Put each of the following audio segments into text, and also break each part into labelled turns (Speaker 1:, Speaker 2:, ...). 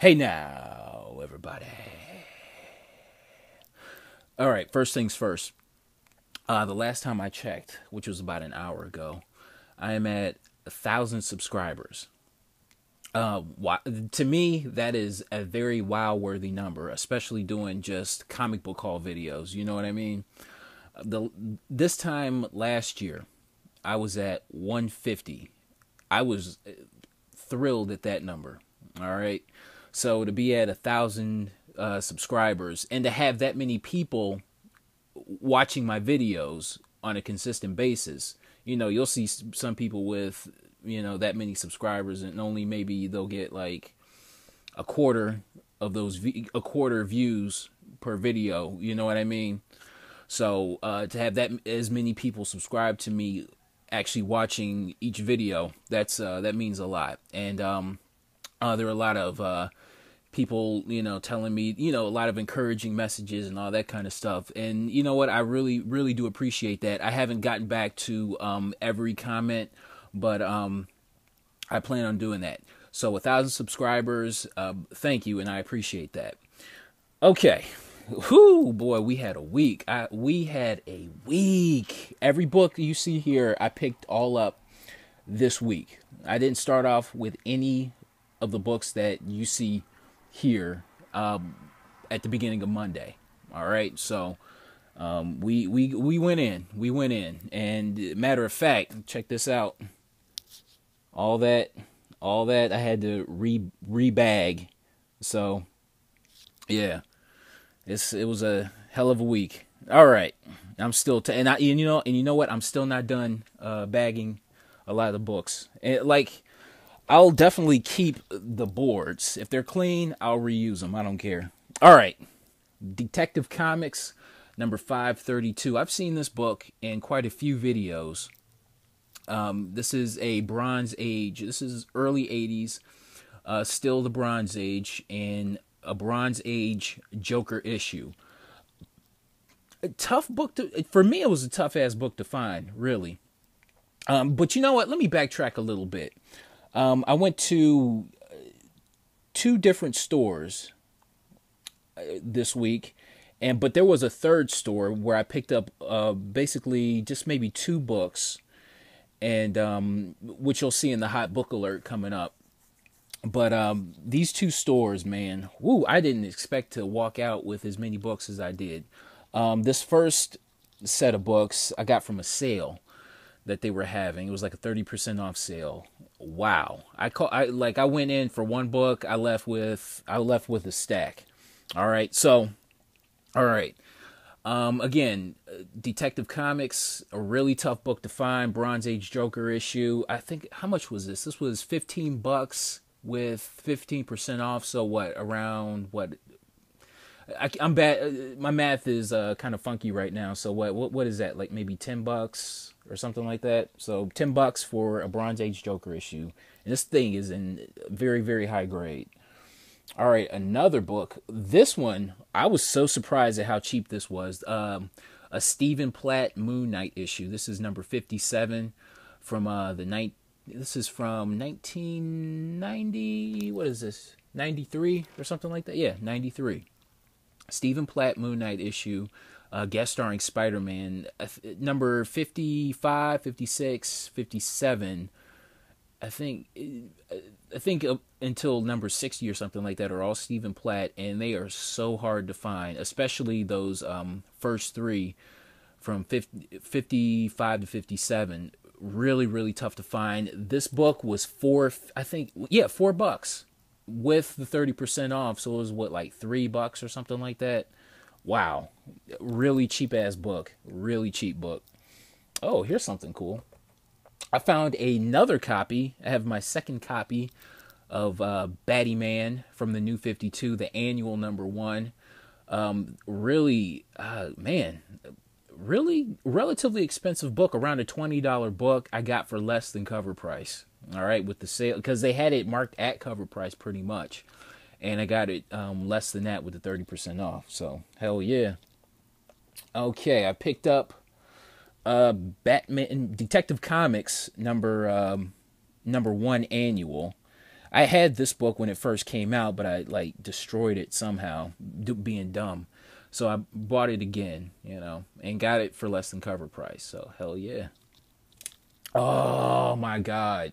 Speaker 1: Hey now, everybody. All right, first things first. Uh, the last time I checked, which was about an hour ago, I am at a thousand subscribers. Uh, to me, that is a very wow worthy number, especially doing just comic book haul videos. You know what I mean? The this time last year, I was at 150. I was uh, thrilled at that number. All right, so to be at a thousand uh, subscribers and to have that many people watching my videos on a consistent basis, you know, you'll see some people with you know that many subscribers and only maybe they'll get like a quarter of those a quarter views per video. You know what I mean? So uh, to have that as many people subscribe to me, actually watching each video, that's uh, that means a lot. And um, uh, there are a lot of uh, people, you know, telling me, you know, a lot of encouraging messages and all that kind of stuff. And you know what? I really, really do appreciate that. I haven't gotten back to um, every comment, but um, I plan on doing that. So a thousand subscribers, uh, thank you, and I appreciate that. Okay. Whoo, boy, we had a week. I, we had a week. Every book you see here, I picked all up this week. I didn't start off with any of the books that you see here um, at the beginning of Monday. All right, so um, we we we went in, we went in, and matter of fact, check this out. All that, all that I had to re rebag. So, yeah, it's it was a hell of a week. All right, I'm still t- and I and you know and you know what I'm still not done uh, bagging a lot of the books. And like I'll definitely keep the boards. If they're clean, I'll reuse them. I don't care. All right. Detective Comics number 532. I've seen this book in quite a few videos. Um, this is a Bronze Age. This is early 80s, uh, still the Bronze Age, and a Bronze Age Joker issue. A tough book to, for me, it was a tough ass book to find, really. Um, but you know what? Let me backtrack a little bit. Um, I went to uh, two different stores uh, this week, and but there was a third store where I picked up uh, basically just maybe two books, and um, which you'll see in the hot book alert coming up. But um, these two stores, man, woo! I didn't expect to walk out with as many books as I did. Um, this first set of books I got from a sale that they were having. It was like a 30% off sale. Wow. I call I like I went in for one book, I left with I left with a stack. All right. So all right. Um, again, Detective Comics, a really tough book to find. Bronze Age Joker issue. I think how much was this? This was 15 bucks with 15% off. So what? Around what I, am bad. Uh, my math is uh, kind of funky right now. So what, what what is that? Like maybe ten bucks or something like that. So ten bucks for a Bronze Age Joker issue, and this thing is in very very high grade. All right, another book. This one I was so surprised at how cheap this was. Um, a Stephen Platt Moon Knight issue. This is number fifty-seven from uh, the night. This is from 1990. What is this? 93 or something like that. Yeah, 93. Stephen Platt Moon Knight issue, uh, guest starring Spider Man, uh, number 55, 56, 57. I think uh, I think until number 60 or something like that are all Stephen Platt and they are so hard to find, especially those um, first 3 from 50, 55 to 57. Really really tough to find. This book was 4 I think yeah, 4 bucks with the 30% off. So it was what, like three bucks or something like that? Wow. Really cheap ass book. Really cheap book. Oh, here's something cool. I found another copy. I have my second copy of uh, Batty Man from the New 52, the annual number one. Um, really, uh, man, really relatively expensive book, around a $20 book I got for less than cover price all right, with the sale because they had it marked at cover price pretty much, and I got it um, less than that with the thirty percent off. So hell yeah. Okay, I picked up uh Batman Detective Comics number um, number one annual. I had this book when it first came out, but I like destroyed it somehow, being dumb. So I bought it again, you know, and got it for less than cover price. So hell yeah. Oh my god.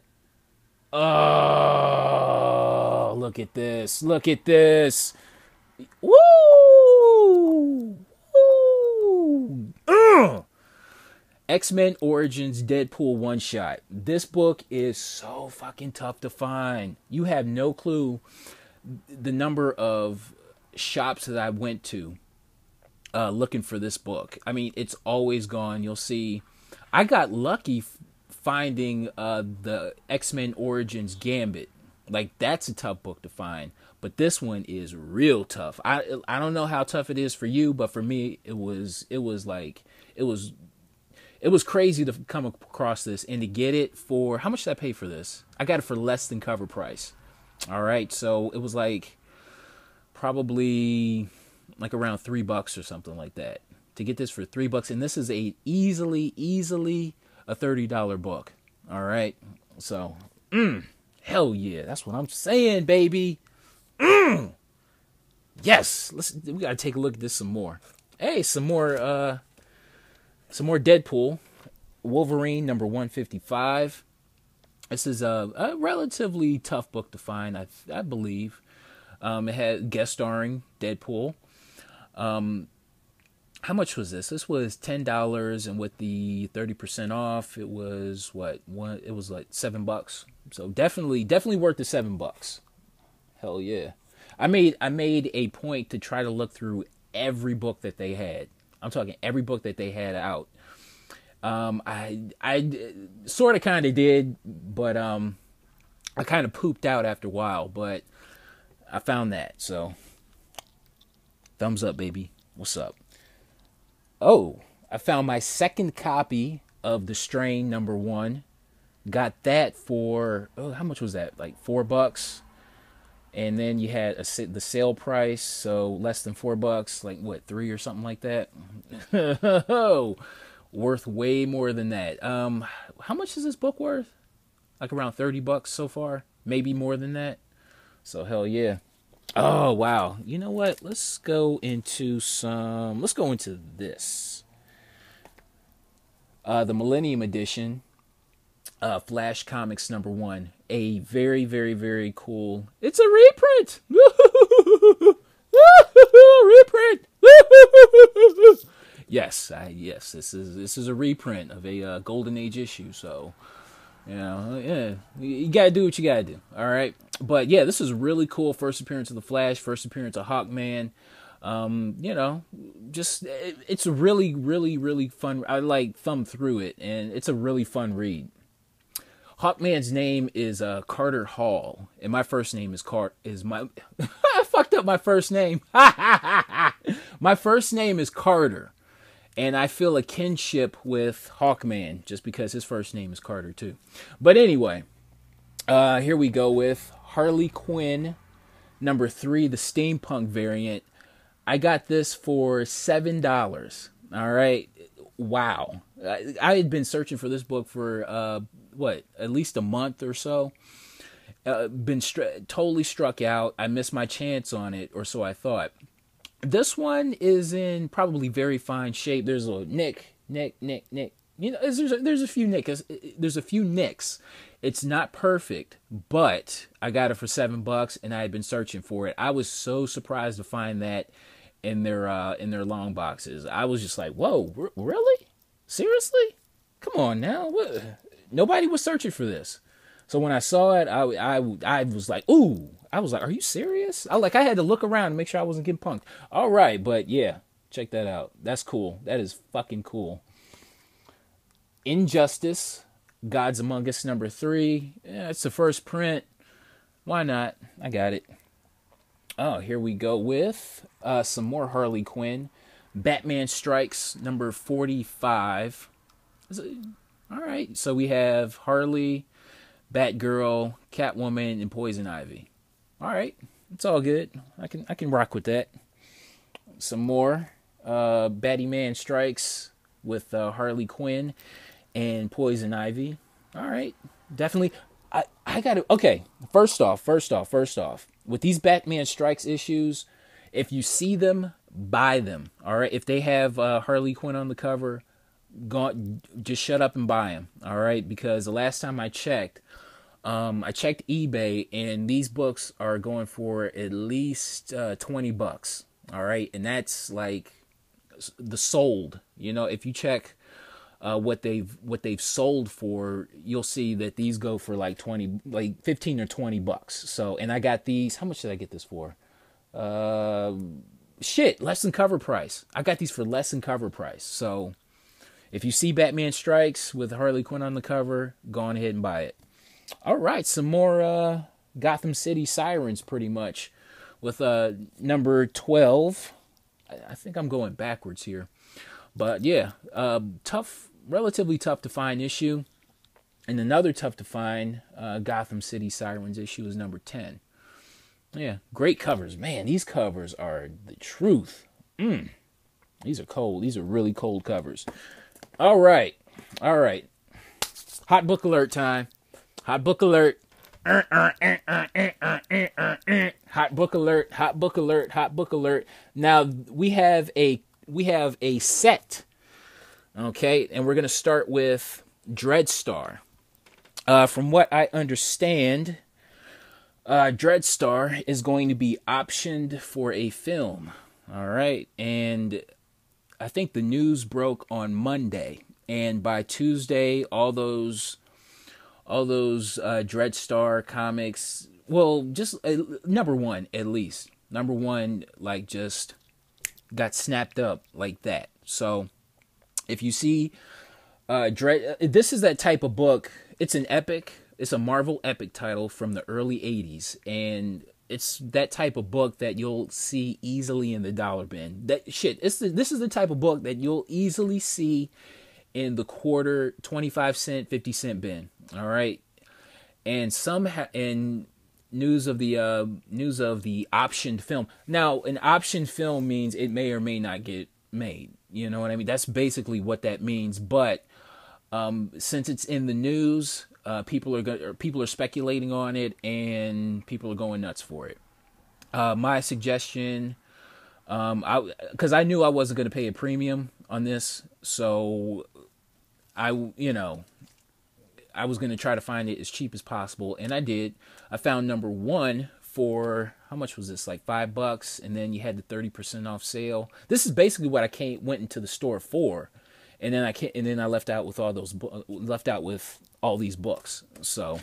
Speaker 1: Oh, look at this. Look at this. Woo! Woo! Ugh! X Men Origins Deadpool one shot. This book is so fucking tough to find. You have no clue the number of shops that I went to uh, looking for this book. I mean, it's always gone. You'll see. I got lucky finding uh, the X Men Origins Gambit. Like that's a tough book to find, but this one is real tough. I I don't know how tough it is for you, but for me, it was it was like it was it was crazy to come across this and to get it for how much did I pay for this? I got it for less than cover price. All right, so it was like probably like around three bucks or something like that to get this for three bucks, and this is a easily, easily a thirty dollar book. All right, so mm, hell yeah, that's what I'm saying, baby. Mm. Yes, let's. We gotta take a look at this some more. Hey, some more. uh some more Deadpool. Wolverine number 155. This is a, a relatively tough book to find, I, I believe. Um, it had guest starring Deadpool. Um, how much was this? This was ten dollars, and with the thirty percent off, it was what one? It was like seven bucks. So definitely, definitely worth the seven bucks. Hell yeah! I made I made a point to try to look through every book that they had. I'm talking every book that they had out. Um, I I sort of kind of did, but um, I kind of pooped out after a while. But I found that, so thumbs up, baby. What's up? Oh, I found my second copy of the Strain number one. Got that for oh, how much was that? Like four bucks and then you had a, the sale price, so less than four bucks, like what three or something like that. worth way more than that. Um, how much is this book worth? Like around thirty bucks so far, maybe more than that. So hell yeah. Oh wow. You know what? Let's go into some. Let's go into this. Uh, the Millennium Edition uh, Flash Comics number one. A very, very, very cool. It's a reprint. reprint. yes, I, yes. This is this is a reprint of a uh, Golden Age issue. So, you know, yeah, you gotta do what you gotta do. All right, but yeah, this is really cool. First appearance of the Flash. First appearance of Hawkman. Um, you know, just it, it's really, really, really fun. I like thumb through it, and it's a really fun read. Hawkman's name is uh, Carter Hall, and my first name is Cart is my I fucked up my first name. my first name is Carter, and I feel a kinship with Hawkman just because his first name is Carter too. But anyway, uh, here we go with Harley Quinn number three, the steampunk variant. I got this for seven dollars. All right, wow. I, had been searching for this book for uh, what at least a month or so. Uh, been str- totally struck out. I missed my chance on it, or so I thought. This one is in probably very fine shape. There's a nick, nick, nick, nick. You know, there's a, there's a few nicks. There's a few nicks. It's not perfect, but I got it for seven bucks, and I had been searching for it. I was so surprised to find that in their uh, in their long boxes. I was just like, "Whoa, r- really? Seriously? Come on now! What? Nobody was searching for this. So when I saw it, I, I, I was like, ooh, I was like, are you serious? I like, I had to look around to make sure I wasn't getting punked. All right, but yeah, check that out. That's cool. That is fucking cool. Injustice, Gods Among Us number three. Yeah, it's the first print. Why not? I got it. Oh, here we go with uh, some more Harley Quinn. Batman Strikes number 45. All right, so we have Harley, Batgirl, Catwoman, and Poison Ivy. All right, it's all good. I can I can rock with that. Some more uh, Batty Man strikes with uh, Harley Quinn and Poison Ivy. All right, definitely. I I got to okay. First off, first off, first off, with these Batman Strikes issues, if you see them, buy them. All right, if they have uh, Harley Quinn on the cover, go just shut up and buy them. All right, because the last time I checked, um, I checked eBay and these books are going for at least uh, twenty bucks. All right, and that's like the sold. You know, if you check uh, what they've what they've sold for, you'll see that these go for like twenty, like fifteen or twenty bucks. So, and I got these. How much did I get this for? Uh, shit, less than cover price. I got these for less than cover price. So, if you see Batman Strikes with Harley Quinn on the cover, go on ahead and buy it. All right, some more uh, Gotham City Sirens, pretty much, with uh, number 12. I think I'm going backwards here. But yeah, uh, tough, relatively tough to find issue. And another tough to find uh, Gotham City Sirens issue is number 10. Yeah, great covers. Man, these covers are the truth. Mm. These are cold. These are really cold covers. All right. All right. Hot book alert time. Hot book alert. Hot book alert. Hot book alert. Hot book alert. Now we have a we have a set. Okay, and we're gonna start with Dreadstar. Uh, from what I understand, uh, Dreadstar is going to be optioned for a film. All right, and I think the news broke on Monday, and by Tuesday, all those all those uh, Dreadstar comics. Well, just uh, number one at least. Number one, like just got snapped up like that. So if you see uh, uh, this is that type of book. It's an epic. It's a Marvel epic title from the early '80s, and it's that type of book that you'll see easily in the dollar bin. That shit. It's the, this is the type of book that you'll easily see in the quarter 25 cent 50 cent bin all right and some ha- and news of the uh, news of the optioned film now an optioned film means it may or may not get made you know what i mean? That's basically what that means. But um, since it's in the news uh, people are go- people are speculating on it and people are going nuts for it. Uh, my suggestion um, I because I knew I wasn't going to pay a premium on this, so I, you know, I was going to try to find it as cheap as possible, and I did. I found number one for how much was this? Like five bucks, and then you had the thirty percent off sale. This is basically what I came went into the store for, and then I can and then I left out with all those left out with all these books. So,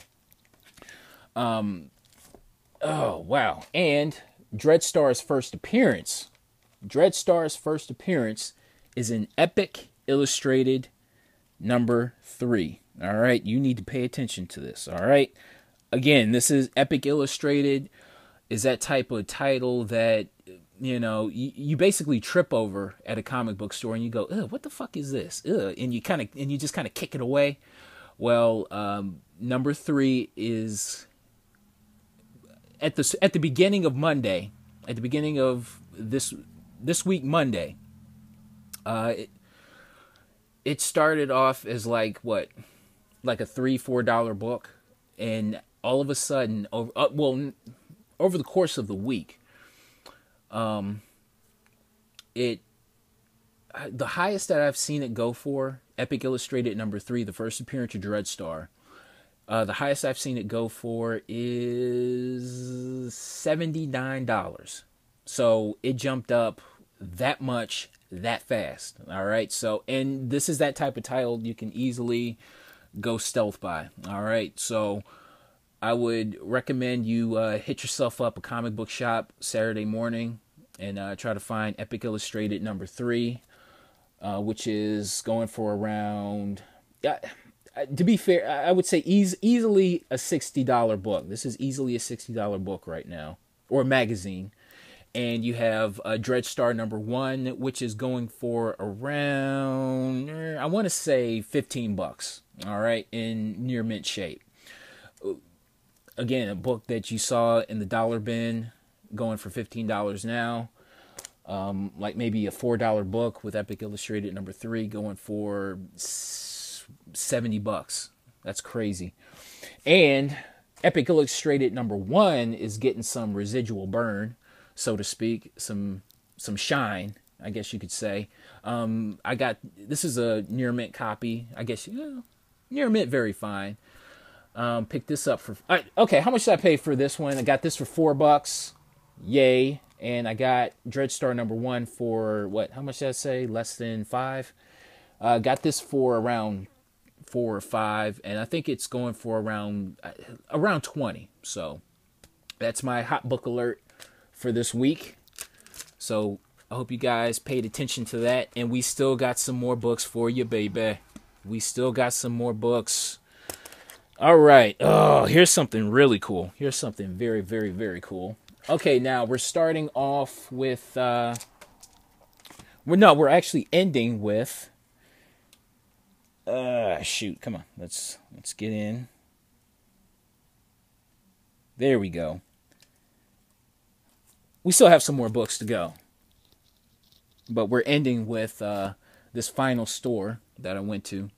Speaker 1: um, oh wow, and Dreadstar's first appearance. Dreadstar's first appearance is an epic illustrated number three. All right, you need to pay attention to this. All right, again, this is Epic Illustrated. Is that type of title that you know you, you basically trip over at a comic book store and you go, "Ugh, what the fuck is this?" Ugh, and you kind of and you just kind of kick it away. Well, um, number three is at the at the beginning of Monday, at the beginning of this this week Monday. Uh, it, it started off as like what like a three four dollar book and all of a sudden over uh, well over the course of the week um it the highest that i've seen it go for epic illustrated number three the first appearance of dreadstar uh, the highest i've seen it go for is $79 so it jumped up that much that fast. All right. So, and this is that type of title you can easily go stealth by. All right. So, I would recommend you uh, hit yourself up a comic book shop Saturday morning and uh, try to find Epic Illustrated number three, uh, which is going for around. Uh, to be fair, I would say eas- easily a sixty dollar book. This is easily a sixty dollar book right now, or magazine and you have a Dreadstar number one, which is going for around eh, I want to say fifteen bucks. All right, in near mint shape. Again, a book that you saw in the dollar bin, going for fifteen dollars now. Um, like maybe a four dollar book with Epic Illustrated number three, going for seventy bucks. That's crazy. And Epic Illustrated number one is getting some residual burn, so to speak, some some shine, I guess you could say. Um, I got this is a near mint copy. I guess you know, near mint, very fine. Um, picked this up for okay. How much did I pay for this one? I got this for four bucks. Yay! And I got Dreadstar number one for what? How much did I say? Less than five. Uh, got this for around four or five, and I think it's going for around uh, around twenty. So that's my hot book alert for this week. So I hope you guys paid attention to that, and we still got some more books for you, baby. We still got some more books. All right. Oh, here's something really cool. Here's something very, very, very cool. Okay, now we're starting off with. Uh, we're no, we're actually ending with. Uh, shoot! Come on, let's let's get in. There we go. We still have some more books to go, but we're ending with uh, this final store that I went to.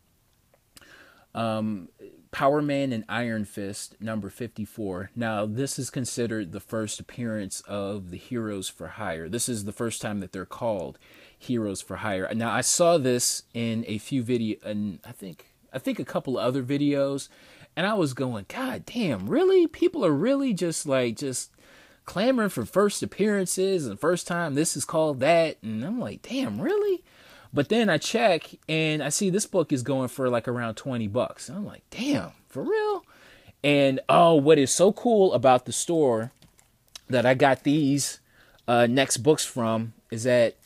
Speaker 1: Um, Power Man and Iron Fist, number 54. Now, this is considered the first appearance of the Heroes for Hire. This is the first time that they're called Heroes for Hire. Now, I saw this in a few video, and I think I think a couple of other videos, and I was going, God damn, really? People are really just like just clamoring for first appearances and first time this is called that, and I'm like, damn, really? But then I check and I see this book is going for like around 20 bucks. I'm like, damn, for real? And oh, what is so cool about the store that I got these uh, next books from is that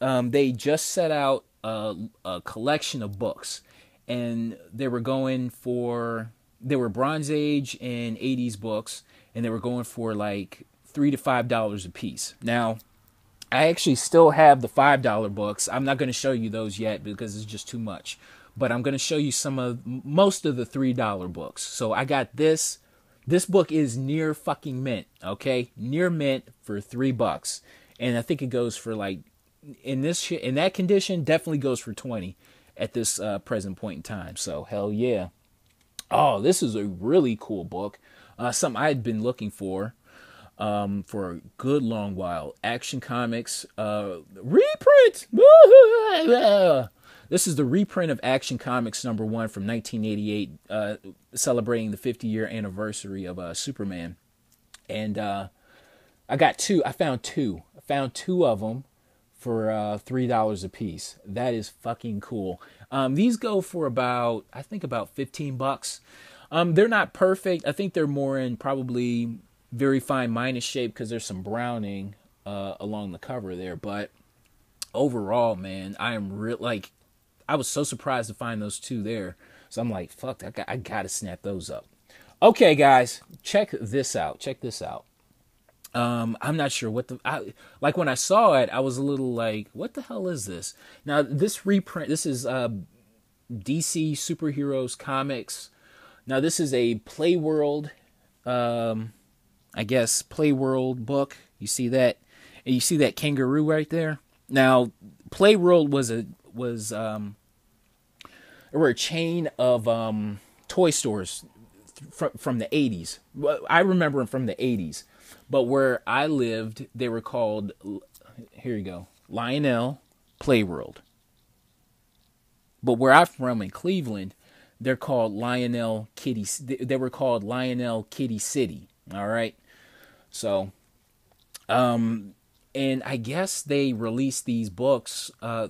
Speaker 1: um, they just set out a, a collection of books and they were going for they were Bronze Age and 80s books, and they were going for like three to five dollars a piece. Now, I actually still have the $5 books. I'm not going to show you those yet because it's just too much. But I'm going to show you some of most of the $3 books. So I got this. This book is near fucking mint, okay? Near mint for 3 bucks. And I think it goes for like in this in that condition definitely goes for 20 at this uh, present point in time. So hell yeah. Oh, this is a really cool book. Uh, something I had been looking for um, for a good long while. Action Comics uh, reprint. this is the reprint of Action Comics number one from 1988, uh, celebrating the 50 year anniversary of uh, Superman. And uh, I got two. I found two. I found two of them for uh, three dollars a piece. That is fucking cool. Um, these go for about I think about 15 bucks. Um, they're not perfect. I think they're more in probably very fine minus shape because there's some browning uh, along the cover there. But overall, man, I am real like I was so surprised to find those two there. So I'm like, fuck, I got, I gotta snap those up. Okay, guys, check this out. Check this out. Um, I'm not sure what the I, like when I saw it, I was a little like, what the hell is this? Now this reprint, this is uh, DC superheroes comics. Now this is a Playworld um, I guess, Playworld book. You see that, and you see that kangaroo right there. Now, Playworld was a was um, there were a chain of um, toy stores from from the 80s. I remember them from the 80s, but where I lived, they were called. Here you go, Lionel Playworld. But where I'm from in Cleveland, they're called Lionel Kiddie. They were called Lionel Kiddie City. All right. So, um, and I guess they released these books uh,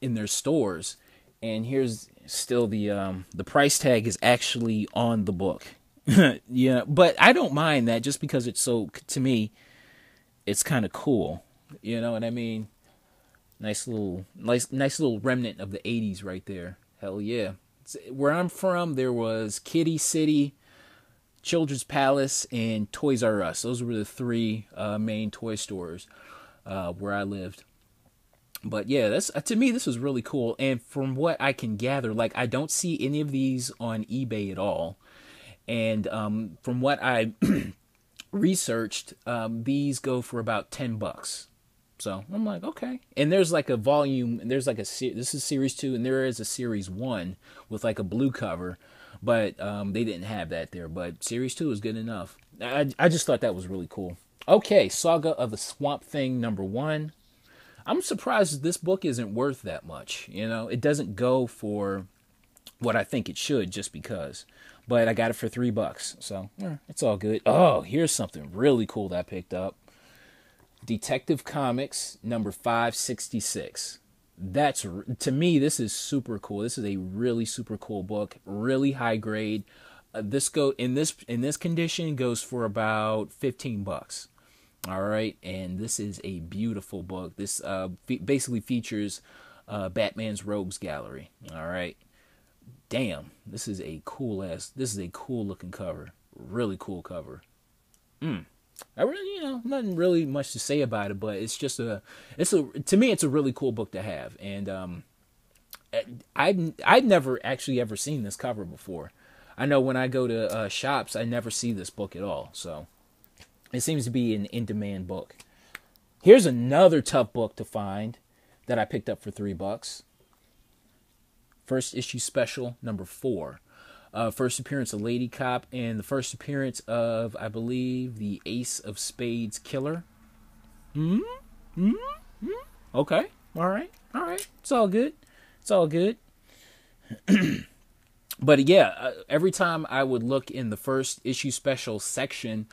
Speaker 1: in their stores, and here's still the um, the price tag is actually on the book. yeah, but I don't mind that just because it's so to me, it's kind of cool. You know what I mean? Nice little nice nice little remnant of the '80s right there. Hell yeah! Where I'm from, there was Kiddie City Children's Palace, and Toys R Us. Those were the three uh, main toy stores uh, where I lived. But yeah, that's uh, to me this was really cool. And from what I can gather, like I don't see any of these on eBay at all. And um, from what I researched, um, these go for about ten bucks. So I'm like, okay. And there's like a volume. and There's like a this is series two, and there is a series one with like a blue cover but um, they didn't have that there. But series two is good enough. I I just thought that was really cool. Okay, Saga of the Swamp Thing number one. I'm surprised this book isn't worth that much. You know, it doesn't go for what I think it should just because. But I got it for three bucks, so eh, it's all good. Oh, here's something really cool that I picked up. Detective Comics number 566. That's to me this is super cool. This is a really super cool book, really high grade. Uh, this go in this in this condition goes for about 15 bucks. All right, and this is a beautiful book. This uh, fe- basically features uh, Batman's Rogues Gallery. All right, damn, this is a cool ass. This is a cool looking cover. Really cool cover. Mm. I really, you know, nothing really much to say about it, but it's just a, it's a, to me, it's a really cool book to have, and um, I've I've never actually ever seen this cover before. I know when I go to uh, shops, I never see this book at all. So it seems to be an in demand book. Here's another tough book to find that I picked up for three bucks. First issue special number four. Uh, first appearance of Lady Cop and the first appearance of, I believe, the Ace of Spades killer. Hmm? Hmm? hmm? Okay. All right. All right. It's all good. It's all good. but yeah, uh, every time I would look in the first issue special section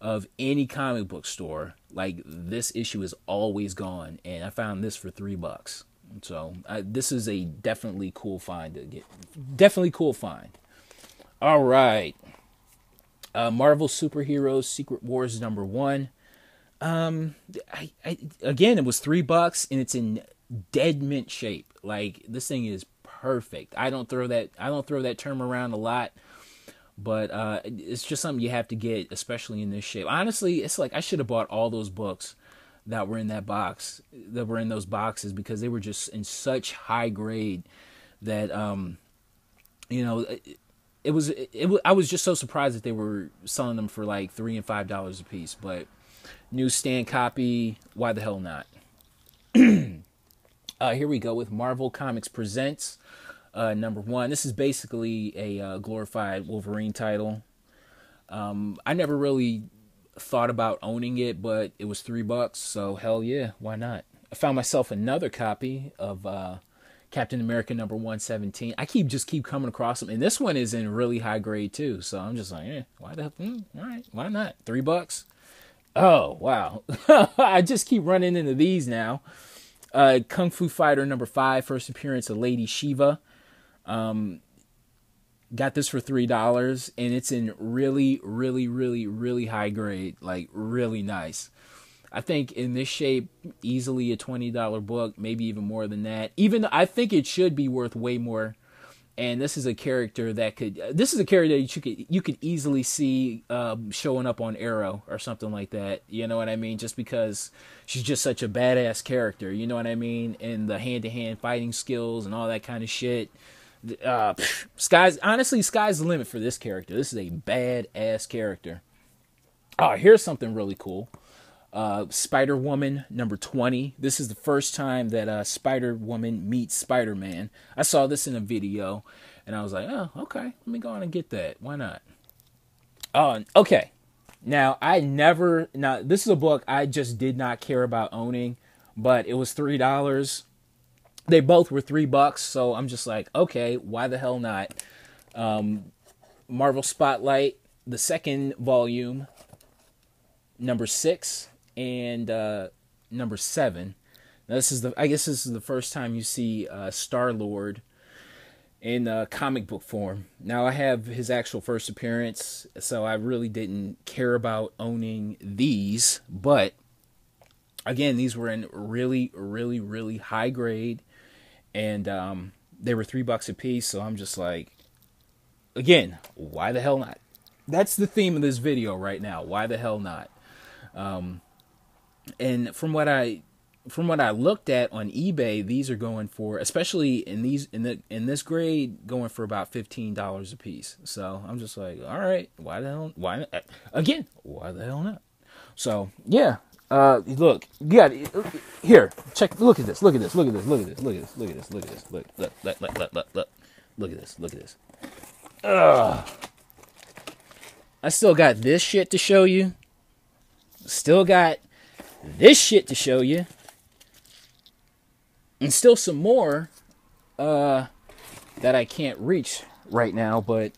Speaker 1: of any comic book store, like this issue is always gone, and I found this for three bucks. So uh, this is a definitely cool find to get. Definitely cool find. All right, uh, Marvel Superheroes Secret Wars number one. Um, I, I again, it was three bucks, and it's in dead mint shape. Like this thing is perfect. I don't throw that. I don't throw that term around a lot but uh, it's just something you have to get, especially in this shape. Honestly, it's like I should have bought all those books that were in that box, that were in those boxes, because they were just in such high grade that, um, you know, it, it was. It, it, I was just so surprised that they were selling them for like three and five dollars a piece. But newsstand copy, why the hell not? uh, here we go with Marvel Comics Presents uh, number one. This is basically a uh, glorified Wolverine title. Um, I never really thought about owning it, but it was three bucks, so hell yeah, why not? I found myself another copy of uh, Captain America number 117. I keep just keep coming across them, and this one is in really high grade too. So I'm just like, eh, why the mm, all right, why not? Three bucks. Oh wow, I just keep running into these now. Uh, Kung Fu Fighter number five, first appearance of Lady Shiva. Um, got this for three dollars, and it's in really, really, really, really high grade, like really nice. I think in this shape, easily a twenty dollar book, maybe even more than that. Even I think it should be worth way more. And this is a character that could. This is a character that you could you could easily see um, showing up on Arrow or something like that. You know what I mean? Just because she's just such a badass character. You know what I mean? And the hand to hand fighting skills and all that kind of shit uh, sky's honestly sky's the limit for this character. This is a bad ass character. Oh, here's something really cool. Uh, Spider Woman number twenty. This is the first time that uh, Spider Woman meets Spider Man. I saw this in a video, and I was like, oh, okay, let me go on and get that. Why not? Oh, okay. Now I never. Now this is a book I just did not care about owning, but it was three dollars they both were three bucks, so I'm just like, okay, why the hell not? Um, Marvel Spotlight, the second volume, number six and uh, number seven. Now, this is the I guess this is the first time you see uh, Star Lord in uh, comic book form. Now I have his actual first appearance, so I really didn't care about owning these, but again, these were in really, really, really high grade and um, they were three bucks a piece. So I'm just like, again, why the hell not? That's the theme of this video right now. Why the hell not? Um, and from what I from what I looked at on eBay, these are going for especially in these in the in this grade going for about fifteen dollars a piece. So I'm just like, all right, why the hell? Why again? Why the hell not? So yeah, uh, look, yeah, here, check. Look at this. Look at this. Look at this. Look at this. Look at this. Look at this. Look at this. Look, look, look, look, look, look, look. At this. Look at this. Ugh. I still got this shit to show you. Still got this shit to show you. And still some more uh that I can't reach right now, but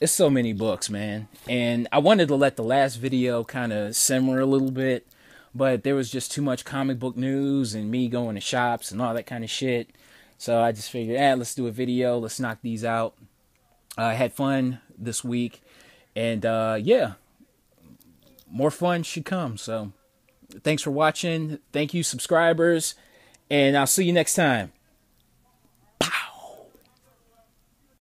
Speaker 1: it's so many books, man. And I wanted to let the last video kind of simmer a little bit, but there was just too much comic book news and me going to shops and all that kind of shit. So I just figured, eh, let's do a video. Let's knock these out. I had fun this week. And uh, yeah, more fun should come. So thanks for watching. Thank you, subscribers. And I'll see you next time.